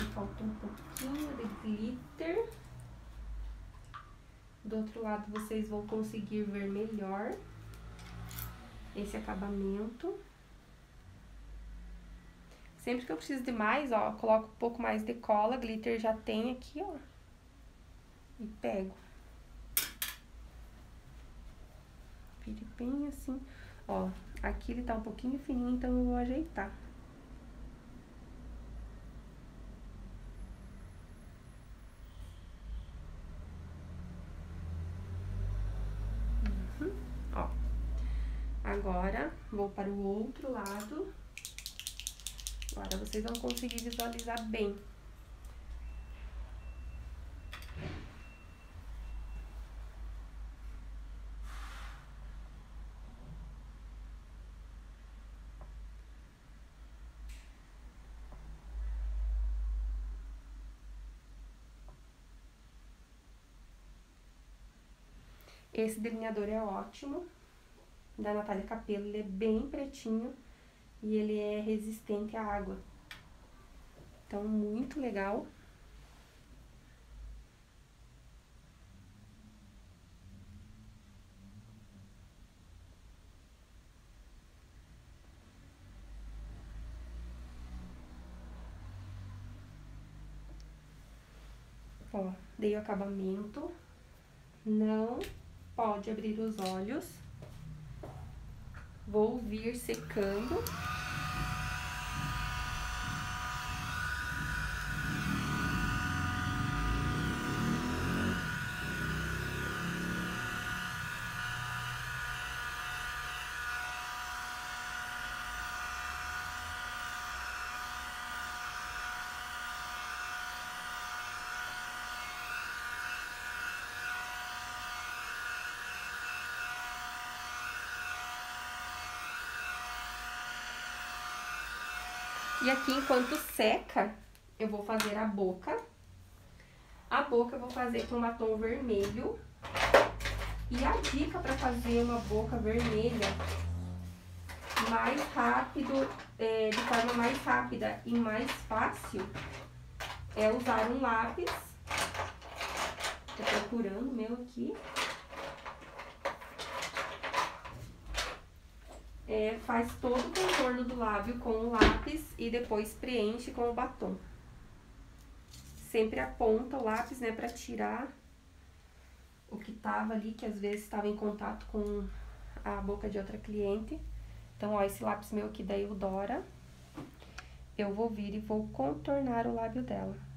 Aqui falta um pouquinho de glitter. Do outro lado vocês vão conseguir ver melhor esse acabamento. Sempre que eu preciso de mais, ó, coloco um pouco mais de cola, glitter já tem aqui, ó. E pego. Vire bem assim. Ó, aqui ele tá um pouquinho fininho, então eu vou ajeitar. Uhum, ó. Agora, vou para o outro lado. Agora vocês vão conseguir visualizar bem. Esse delineador é ótimo, da Natália Capelo, ele é bem pretinho e ele é resistente à água. Então, muito legal. Ó, dei o acabamento. Não pode abrir os olhos. Vou vir secando. E aqui, enquanto seca, eu vou fazer a boca. A boca eu vou fazer com batom vermelho. E a dica para fazer uma boca vermelha mais rápido, é, de forma mais rápida e mais fácil, é usar um lápis. Tô procurando o meu aqui. É, faz todo o contorno do lábio com o lápis e depois preenche com o batom. Sempre aponta o lápis, né, pra tirar o que tava ali, que às vezes estava em contato com a boca de outra cliente. Então, ó, esse lápis meu aqui da Eudora, eu vou vir e vou contornar o lábio dela.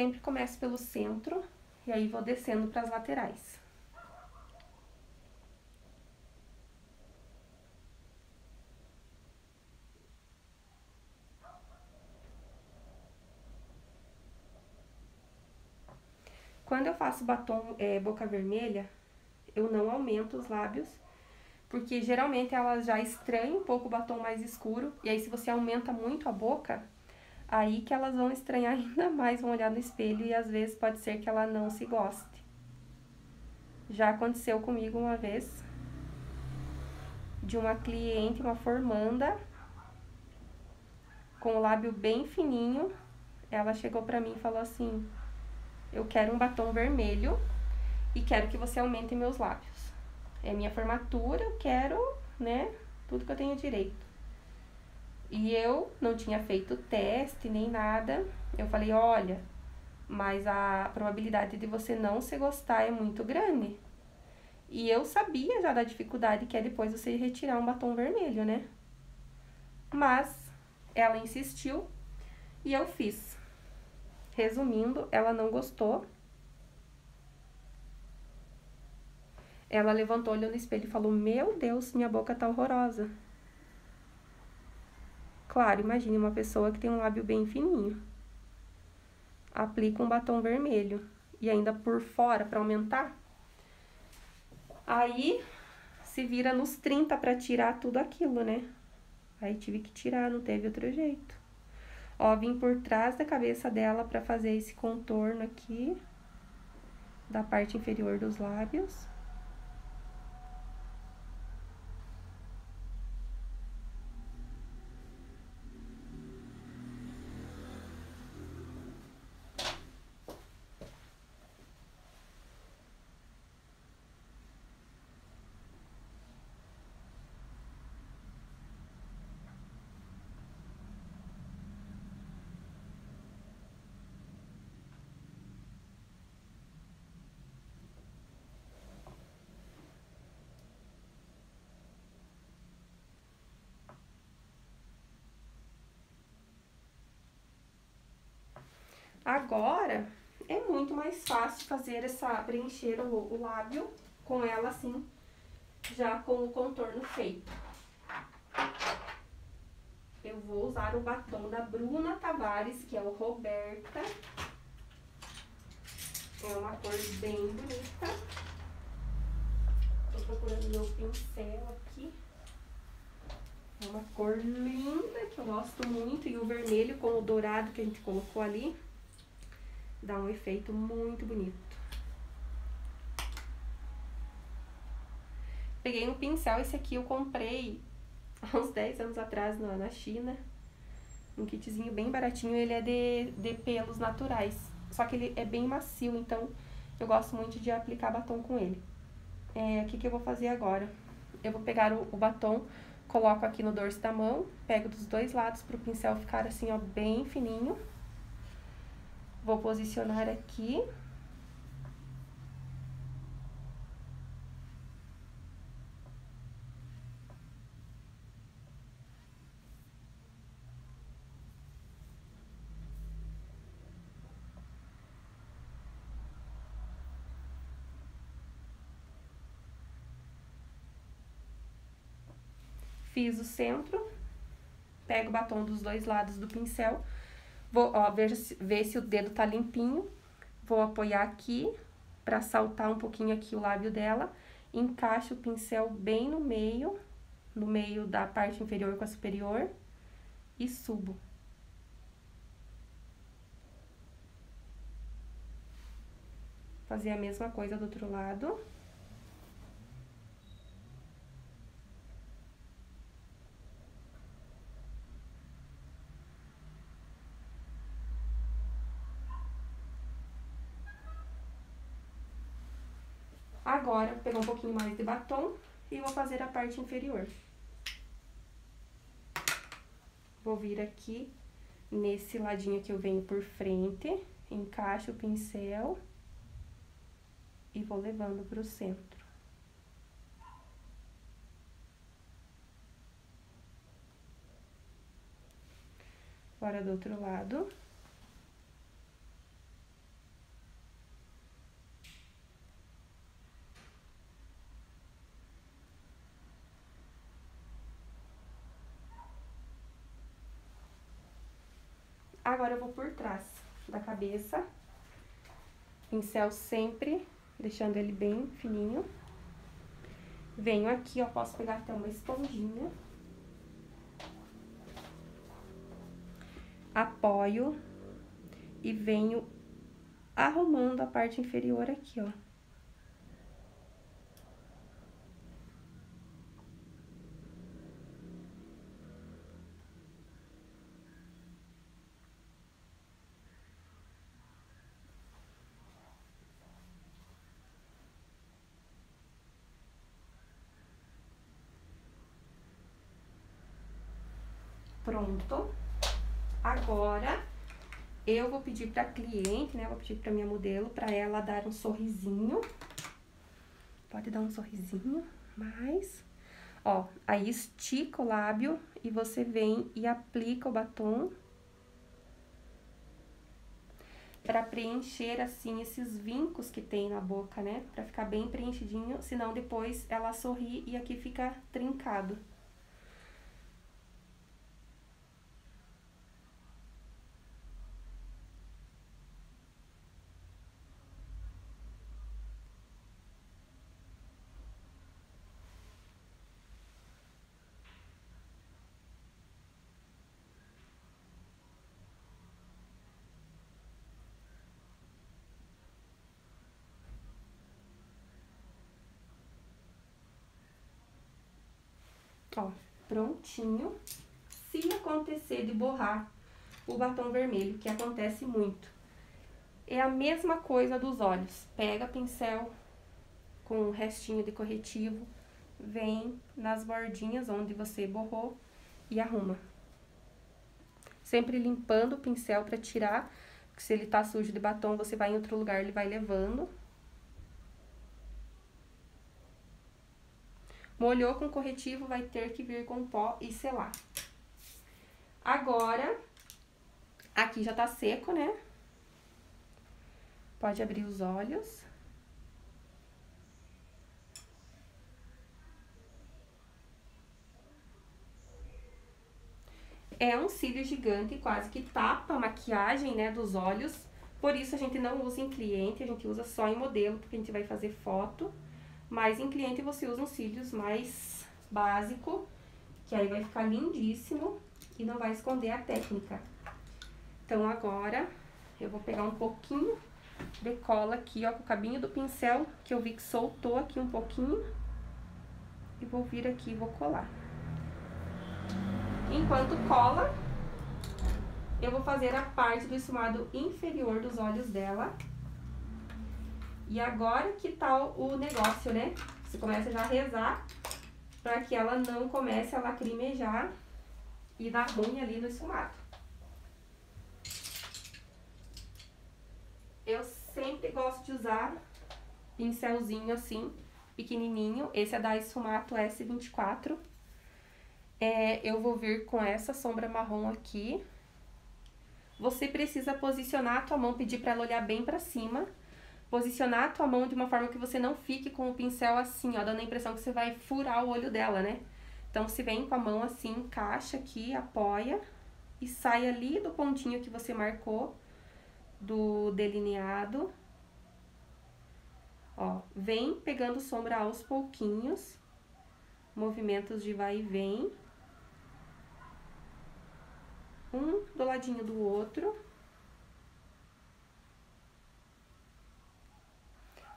Sempre começo pelo centro e aí vou descendo para as laterais. Quando eu faço batom é, boca vermelha, eu não aumento os lábios, porque geralmente elas já estranham um pouco o batom mais escuro, e aí se você aumenta muito a boca, aí que elas vão estranhar ainda mais, vão olhar no espelho e às vezes pode ser que ela não se goste. Já aconteceu comigo uma vez, de uma cliente, uma formanda, com o lábio bem fininho, ela chegou pra mim e falou assim, eu quero um batom vermelho e quero que você aumente meus lábios. É minha formatura, eu quero, né, tudo que eu tenho direito. E eu não tinha feito teste nem nada. Eu falei, olha, mas a probabilidade de você não se gostar é muito grande. E eu sabia já da dificuldade que é depois você retirar um batom vermelho, né? Mas ela insistiu e eu fiz. Resumindo, ela não gostou. Ela levantou, olhou no espelho e falou: Meu Deus, minha boca tá horrorosa. Claro, imagine uma pessoa que tem um lábio bem fininho. Aplica um batom vermelho e ainda por fora para aumentar. Aí se vira nos 30 para tirar tudo aquilo, né? Aí tive que tirar, não teve outro jeito. Ó, vim por trás da cabeça dela pra fazer esse contorno aqui da parte inferior dos lábios. Agora, é muito mais fácil fazer essa, preencher o, o lábio com ela assim, já com o contorno feito. Eu vou usar o batom da Bruna Tavares, que é o Roberta. É uma cor bem bonita. Tô procurando meu pincel aqui. É uma cor linda, que eu gosto muito. E o vermelho com o dourado que a gente colocou ali dá um efeito muito bonito. Peguei um pincel, esse aqui eu comprei há uns 10 anos atrás na, na China. Um kitzinho bem baratinho, ele é de, de pelos naturais. Só que ele é bem macio, então eu gosto muito de aplicar batom com ele. É, o que, que eu vou fazer agora? Eu vou pegar o, o batom, coloco aqui no dorso da mão, pego dos dois lados para o pincel ficar assim, ó, bem fininho. Vou posicionar aqui. Fiz o centro, pego o batom dos dois lados do pincel Vou, ó, ver, ver se o dedo tá limpinho. Vou apoiar aqui pra saltar um pouquinho aqui o lábio dela. Encaixo o pincel bem no meio, no meio da parte inferior com a superior. E subo. Fazer a mesma coisa do outro lado. Agora, vou pegar um pouquinho mais de batom e vou fazer a parte inferior. Vou vir aqui nesse ladinho que eu venho por frente, encaixo o pincel e vou levando pro centro. Agora do outro lado. Agora eu vou por trás da cabeça. Pincel sempre, deixando ele bem fininho. Venho aqui, ó, posso pegar até uma esponjinha. Apoio e venho arrumando a parte inferior aqui, ó. Pronto. Agora, eu vou pedir pra cliente, né? Vou pedir pra minha modelo, pra ela dar um sorrisinho. Pode dar um sorrisinho, mais. Ó, aí estica o lábio e você vem e aplica o batom. Pra preencher, assim, esses vincos que tem na boca, né? Pra ficar bem preenchidinho, senão depois ela sorri e aqui fica trincado. Ó, prontinho. Se acontecer de borrar o batom vermelho, que acontece muito, é a mesma coisa dos olhos. Pega pincel com um restinho de corretivo, vem nas bordinhas onde você borrou e arruma. Sempre limpando o pincel para tirar, porque se ele tá sujo de batom, você vai em outro lugar, ele vai levando. Molhou com corretivo, vai ter que vir com pó e selar. Agora, aqui já tá seco, né? Pode abrir os olhos. É um cílio gigante, quase que tapa a maquiagem, né, dos olhos. Por isso, a gente não usa em cliente, a gente usa só em modelo, porque a gente vai fazer foto. Mas em cliente, você usa uns cílios mais básico, que aí vai ficar lindíssimo e não vai esconder a técnica. Então, agora, eu vou pegar um pouquinho de cola aqui, ó, com o cabinho do pincel, que eu vi que soltou aqui um pouquinho. E vou vir aqui e vou colar. Enquanto cola, eu vou fazer a parte do esfumado inferior dos olhos dela. E agora que tá o negócio, né? Você começa já a rezar para que ela não comece a lacrimejar e dar ruim ali no esfumado. Eu sempre gosto de usar pincelzinho assim, pequenininho. Esse é da Esfumato S24. É, eu vou vir com essa sombra marrom aqui. Você precisa posicionar a tua mão, pedir para ela olhar bem para cima. Posicionar a tua mão de uma forma que você não fique com o pincel assim, ó, dando a impressão que você vai furar o olho dela, né? Então, se vem com a mão assim, encaixa aqui, apoia e sai ali do pontinho que você marcou do delineado. Ó, vem pegando sombra aos pouquinhos, movimentos de vai e vem um do ladinho do outro.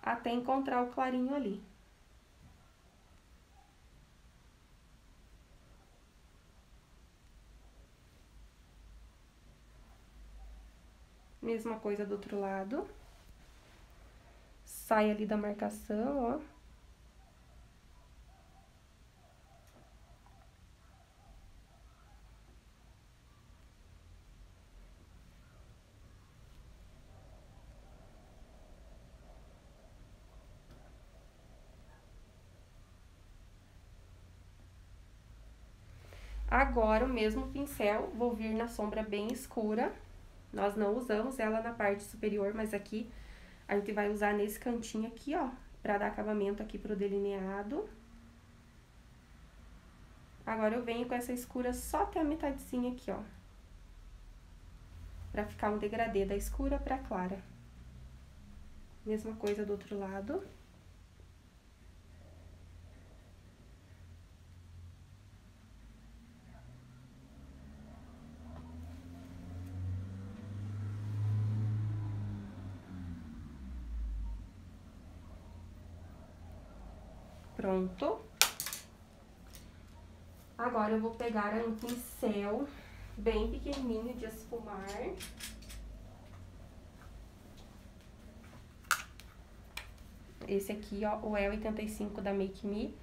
Até encontrar o clarinho ali. Mesma coisa do outro lado. Sai ali da marcação, ó. Agora, o mesmo pincel, vou vir na sombra bem escura. Nós não usamos ela na parte superior, mas aqui a gente vai usar nesse cantinho aqui, ó, pra dar acabamento aqui pro delineado. Agora, eu venho com essa escura só até a metadezinha aqui, ó. Pra ficar um degradê da escura pra clara. Mesma coisa do outro lado. Pronto. Agora, eu vou pegar um pincel bem pequenininho de esfumar. Esse aqui, ó, o E85 da Make Me.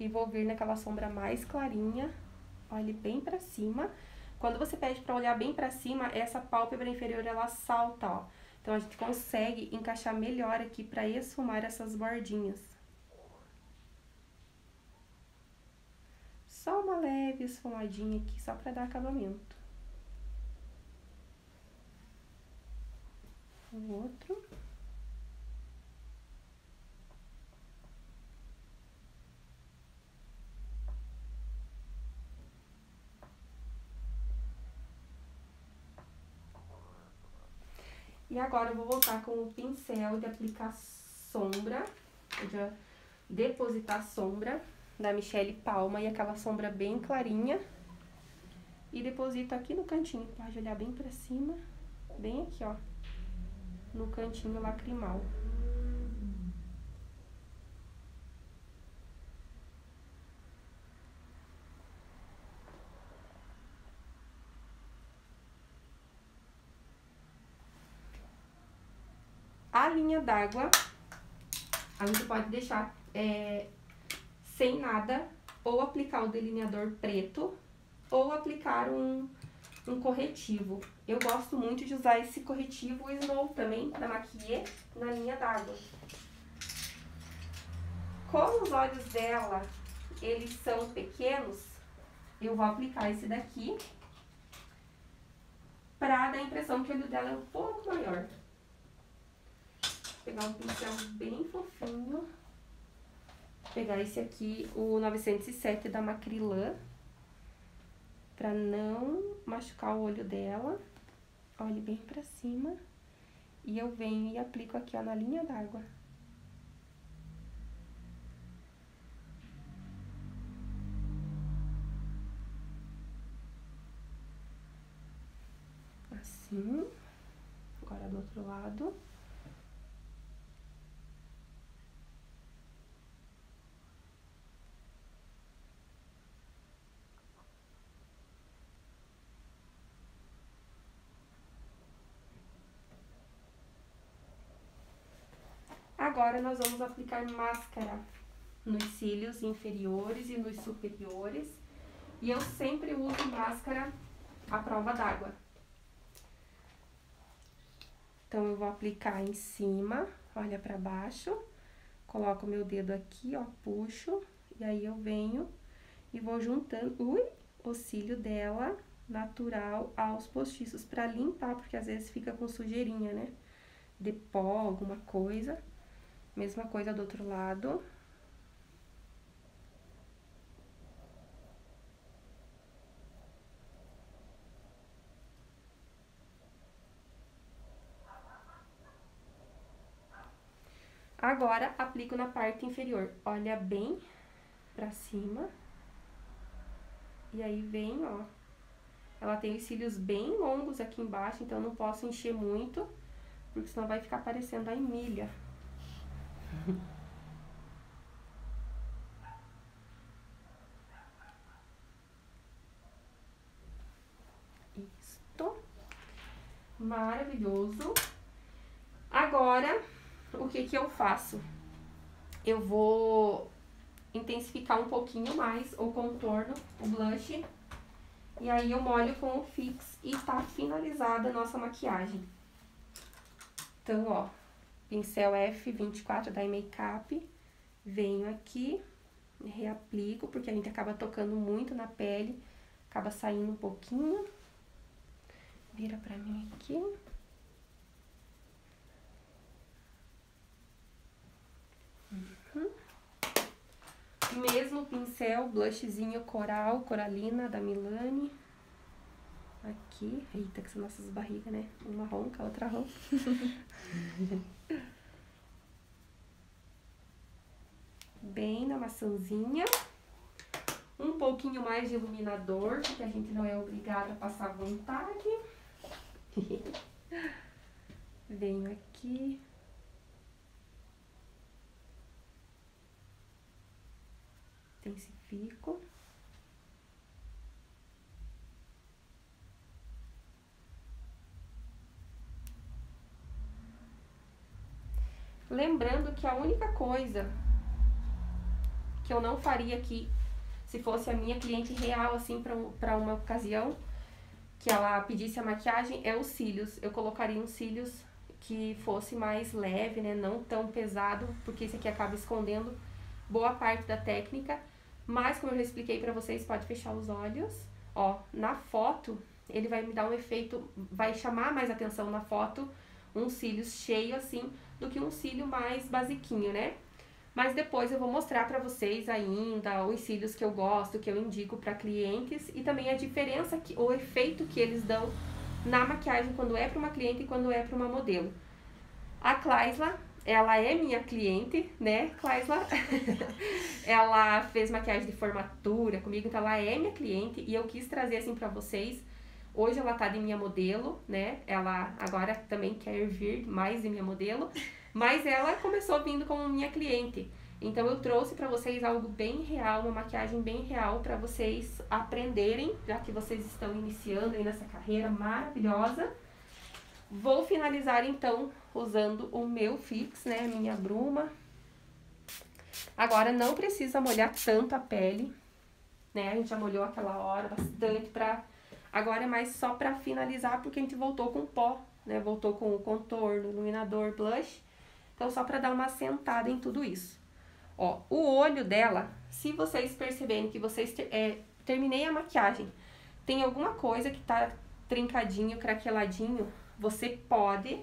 E vou vir naquela sombra mais clarinha, olhe bem pra cima. Quando você pede pra olhar bem pra cima, essa pálpebra inferior, ela salta, ó. Então, a gente consegue encaixar melhor aqui pra esfumar essas bordinhas. Só uma leve esfumadinha aqui, só pra dar acabamento. O outro. E agora eu vou voltar com o pincel de aplicar sombra, de depositar sombra da Michelle Palma e aquela sombra bem clarinha. E deposito aqui no cantinho, pode olhar bem pra cima, bem aqui, ó, no cantinho lacrimal. A linha d'água, a gente pode deixar é, sem nada, ou aplicar o delineador preto, ou aplicar um, um corretivo. Eu gosto muito de usar esse corretivo Snow também, da Maquia, na linha d'água. Como os olhos dela, eles são pequenos, eu vou aplicar esse daqui pra dar a impressão que o olho dela é um pouco maior. Vou pegar um pincel bem fofinho. Pegar esse aqui, o 907 da Macrylan pra não machucar o olho dela. Olhe bem pra cima. E eu venho e aplico aqui, ó, na linha d'água. Assim. Agora do outro lado. Agora, nós vamos aplicar máscara nos cílios inferiores e nos superiores. E eu sempre uso máscara à prova d'água. Então, eu vou aplicar em cima, olha pra baixo, coloco meu dedo aqui, ó, puxo, e aí eu venho e vou juntando, ui, o cílio dela natural aos postiços pra limpar, porque às vezes fica com sujeirinha, né? De pó, alguma coisa. Mesma coisa do outro lado. Agora, aplico na parte inferior. Olha bem pra cima. E aí vem, ó. Ela tem os cílios bem longos aqui embaixo, então não posso encher muito, porque senão vai ficar parecendo a Emília. Isto. Maravilhoso. Agora, o que que eu faço? Eu vou intensificar um pouquinho mais o contorno, o blush. E aí eu molho com o Fix e tá finalizada a nossa maquiagem. Então, ó, pincel F24 da Makeup, venho aqui, reaplico, porque a gente acaba tocando muito na pele, acaba saindo um pouquinho. Vira pra mim aqui. Uhum. Mesmo pincel, blushzinho coral, coralina da Milani. Aqui. Eita, que são nossas barrigas, né? Uma ronca, outra ronca. Bem na maçãzinha. Um pouquinho mais de iluminador, porque a gente não é obrigada a passar vontade. Venho aqui. Intensifico. Lembrando que a única coisa que eu não faria aqui, se fosse a minha cliente real, assim, para uma ocasião, que ela pedisse a maquiagem, é os cílios. Eu colocaria uns cílios que fosse mais leve, né, não tão pesado, porque isso aqui acaba escondendo boa parte da técnica. Mas, como eu já expliquei para vocês, pode fechar os olhos. Ó, na foto, ele vai me dar um efeito, vai chamar mais atenção na foto, um cílios cheio assim, do que um cílio mais basiquinho, né? Mas depois eu vou mostrar para vocês ainda os cílios que eu gosto, que eu indico para clientes e também a diferença, que, o efeito que eles dão na maquiagem quando é para uma cliente e quando é para uma modelo. A Claisla, ela é minha cliente, né, Claisla? ela fez maquiagem de formatura comigo, então ela é minha cliente e eu quis trazer assim para vocês. Hoje ela tá de minha modelo, né? Ela agora também quer vir mais de minha modelo. Mas ela começou vindo como minha cliente. Então eu trouxe para vocês algo bem real, uma maquiagem bem real para vocês aprenderem, já que vocês estão iniciando aí nessa carreira maravilhosa. Vou finalizar então usando o meu fix, né, minha bruma. Agora não precisa molhar tanto a pele, né? A gente já molhou aquela hora bastante pra... Agora é mais só pra finalizar, porque a gente voltou com pó, né? Voltou com o contorno, iluminador, blush. Então, só pra dar uma sentada em tudo isso. Ó, o olho dela, se vocês perceberem que vocês... É, terminei a maquiagem, tem alguma coisa que tá trincadinho, craqueladinho, você pode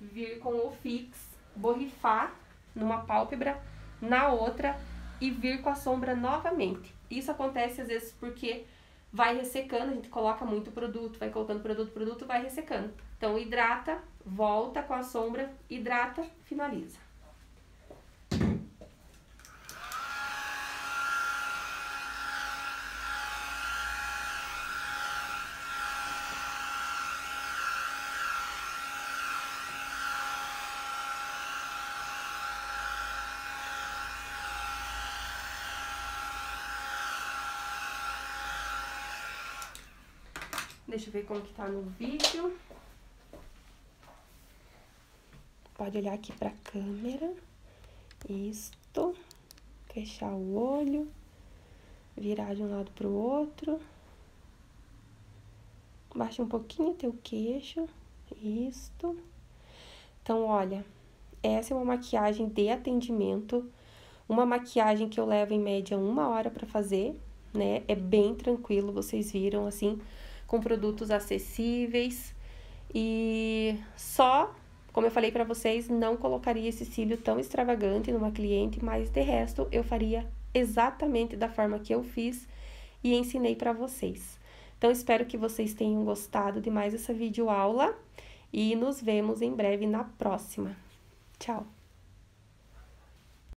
vir com o fix, borrifar numa pálpebra, na outra e vir com a sombra novamente. Isso acontece às vezes porque vai ressecando, a gente coloca muito produto, vai colocando produto, produto, vai ressecando. Então hidrata, volta com a sombra, hidrata, finaliza. Deixa eu ver como que tá no vídeo. Pode olhar aqui pra câmera. Isto. Fechar o olho. Virar de um lado pro outro. Baixa um pouquinho teu queixo. Isto. Então, olha, essa é uma maquiagem de atendimento. Uma maquiagem que eu levo em média uma hora pra fazer, né? É bem tranquilo, vocês viram, assim com produtos acessíveis e só, como eu falei para vocês, não colocaria esse cílio tão extravagante numa cliente, mas de resto eu faria exatamente da forma que eu fiz e ensinei para vocês. Então espero que vocês tenham gostado de mais essa videoaula e nos vemos em breve na próxima. Tchau!